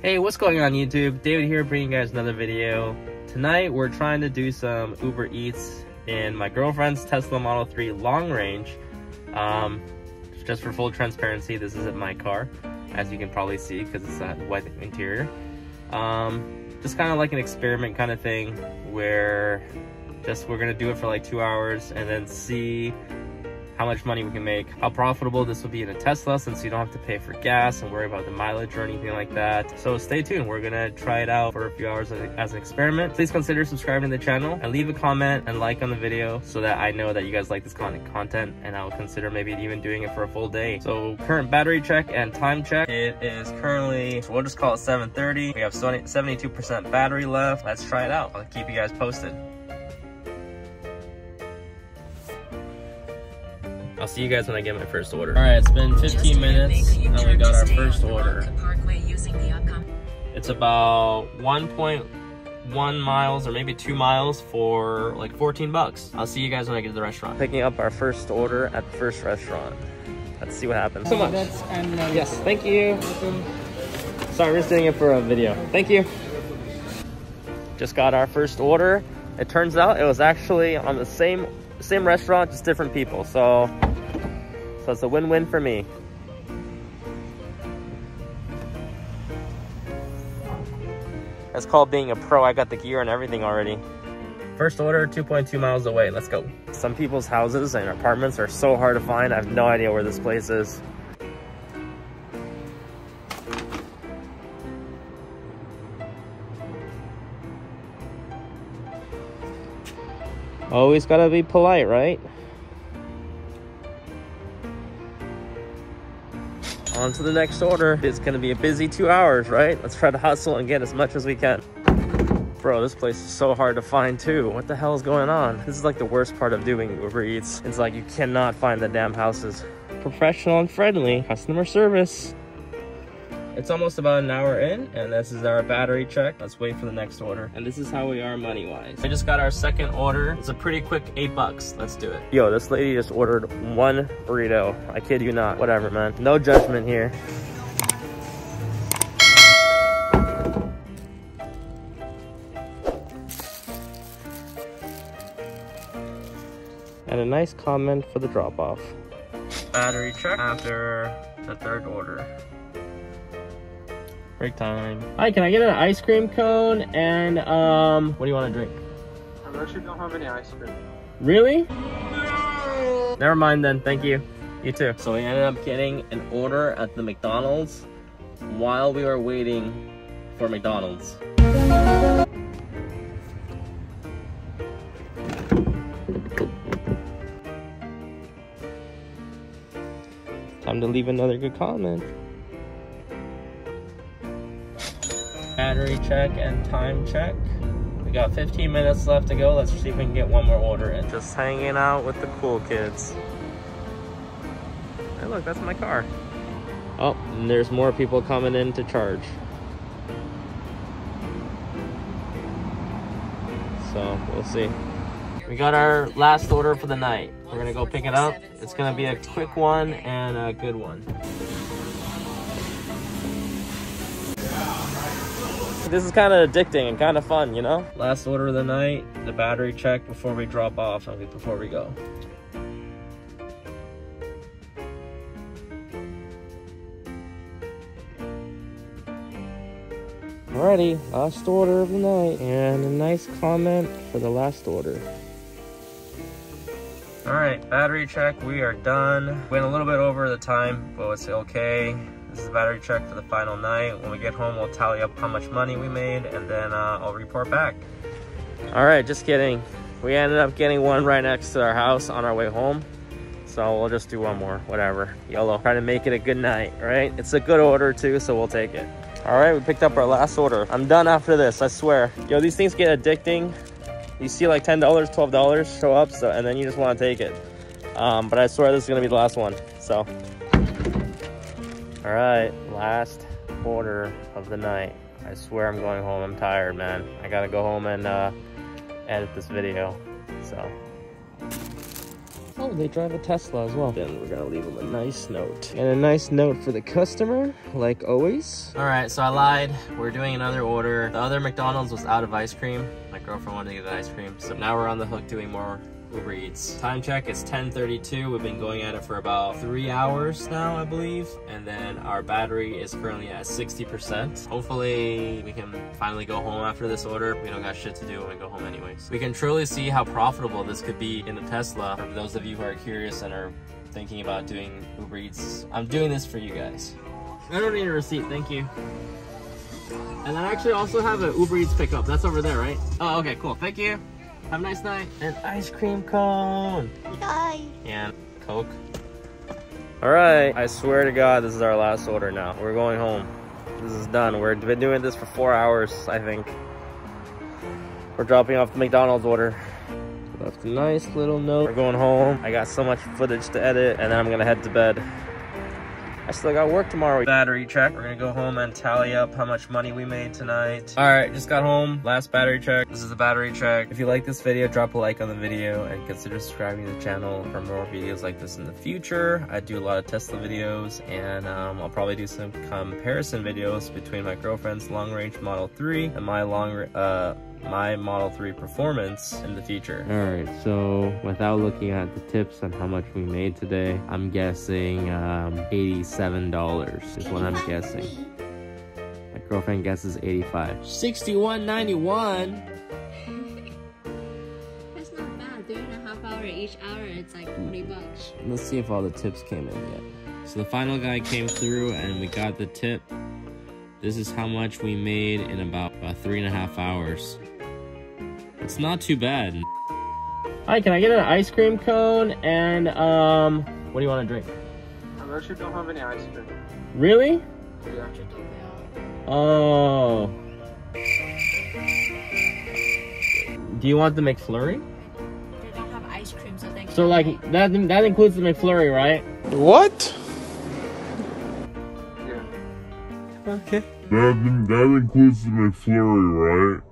Hey, what's going on YouTube? David here bringing you guys another video. Tonight we're trying to do some Uber Eats in my girlfriend's Tesla Model 3 long range. Um, just for full transparency, this isn't my car, as you can probably see because it's a white interior. Um, just kind of like an experiment kind of thing where just we're gonna do it for like two hours and then see how much money we can make, how profitable this will be in a Tesla since you don't have to pay for gas and worry about the mileage or anything like that. So stay tuned. We're gonna try it out for a few hours as an experiment. Please consider subscribing to the channel and leave a comment and like on the video so that I know that you guys like this kind of content and I'll consider maybe even doing it for a full day. So current battery check and time check. It is currently, we'll just call it 7.30. We have 72% battery left. Let's try it out. I'll keep you guys posted. See you guys when I get my first order. All right, it's been 15 minutes and we got our first order. It's about 1.1 miles or maybe two miles for like 14 bucks. I'll see you guys when I get to the restaurant. Picking up our first order at the first restaurant. Let's see what happens. So much. Um, yes, thank you. Sorry, we're just doing it for a video. Thank you. Just got our first order. It turns out it was actually on the same same restaurant, just different people. So so it's a win-win for me. That's called being a pro. I got the gear and everything already. First order, 2.2 miles away. Let's go. Some people's houses and apartments are so hard to find. I have no idea where this place is. Always gotta be polite, right? On to the next order. It's gonna be a busy two hours, right? Let's try to hustle and get as much as we can. Bro, this place is so hard to find too. What the hell is going on? This is like the worst part of doing Uber Eats. It's like you cannot find the damn houses. Professional and friendly customer service. It's almost about an hour in, and this is our battery check. Let's wait for the next order. And this is how we are money-wise. I just got our second order. It's a pretty quick eight bucks. Let's do it. Yo, this lady just ordered one burrito. I kid you not. Whatever, man. No judgment here. And a nice comment for the drop-off. Battery check after the third order. Break time. Hi, can I get an ice cream cone and um, what do you want to drink? I actually don't have any ice cream. Really? No. Never mind then, thank you. You too. So we ended up getting an order at the McDonald's while we were waiting for McDonald's. Time to leave another good comment. Battery check and time check. We got 15 minutes left to go. Let's see if we can get one more order in. Just hanging out with the cool kids. Hey look, that's my car. Oh, and there's more people coming in to charge. So, we'll see. We got our last order for the night. We're gonna go pick it up. It's gonna be a quick one and a good one. This is kind of addicting and kind of fun, you know? Last order of the night, the battery check before we drop off and before we go. Alrighty, last order of the night and a nice comment for the last order. Alright, battery check, we are done. Went a little bit over the time, but it's okay. This is the battery check for the final night. When we get home, we'll tally up how much money we made and then uh, I'll report back. All right, just kidding. We ended up getting one right next to our house on our way home. So we'll just do one more, whatever. YOLO, try to make it a good night, right? It's a good order too, so we'll take it. All right, we picked up our last order. I'm done after this, I swear. Yo, these things get addicting. You see like $10, $12 show up, so and then you just wanna take it. Um, but I swear this is gonna be the last one, so. All right, last order of the night. I swear I'm going home. I'm tired, man. I gotta go home and uh, edit this video. So, Oh, they drive a Tesla as well. Then we're gonna leave them a nice note. And a nice note for the customer, like always. All right, so I lied. We're doing another order. The other McDonald's was out of ice cream. My girlfriend wanted to get the ice cream. So now we're on the hook doing more Uber Eats. Time check, it's 10.32. We've been going at it for about three hours now, I believe. And then our battery is currently at 60%. Hopefully we can finally go home after this order. We don't got shit to do when we go home anyways. We can truly see how profitable this could be in the Tesla. For those of you who are curious and are thinking about doing Uber Eats, I'm doing this for you guys. I don't need a receipt, thank you. And I actually also have an Uber Eats pickup. That's over there, right? Oh, okay, cool. Thank you. Have a nice night. An ice cream cone. Bye. And Coke. All right. I swear to God, this is our last order now. We're going home. This is done. We've been doing this for four hours, I think. We're dropping off the McDonald's order. Left a nice little note. We're going home. I got so much footage to edit, and then I'm gonna head to bed. I still got work tomorrow. Battery check. We're gonna go home and tally up how much money we made tonight. All right, just got home. Last battery check. This is the battery check. If you like this video, drop a like on the video and consider subscribing to the channel for more videos like this in the future. I do a lot of Tesla videos and um, I'll probably do some comparison videos between my girlfriend's long range Model 3 and my long, uh, my Model 3 performance in the future. Alright, so without looking at the tips on how much we made today, I'm guessing um, $87 is what I'm guessing. My girlfriend guesses 85. 61.91. That's not bad. Three and a half hour each hour, it's like 40 bucks. Let's see if all the tips came in yet. So the final guy came through and we got the tip. This is how much we made in about, about three and a half hours. It's not too bad. Hi, can I get an ice cream cone and um, what do you want to drink? I actually don't have any ice cream. Really? Yeah. Oh. Do you want the McFlurry? They don't have ice cream, so they So like that that includes the McFlurry, right? What? Yeah. Okay. That, that includes the McFlurry, right?